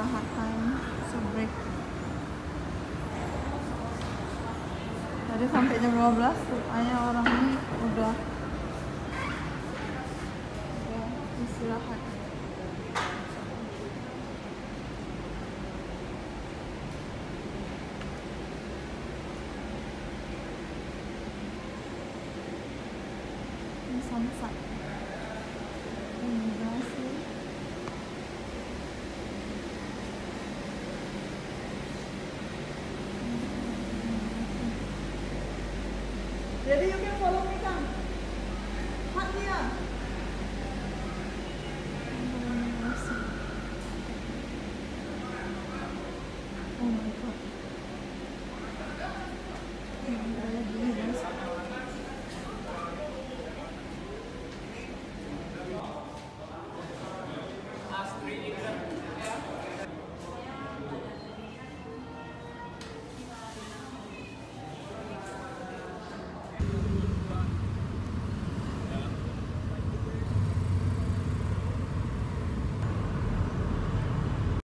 istirahat time so break tadi sampai jam 12 rupanya orang ini udah istirahat sunset. Jadi you can follow me kan? Hak dia.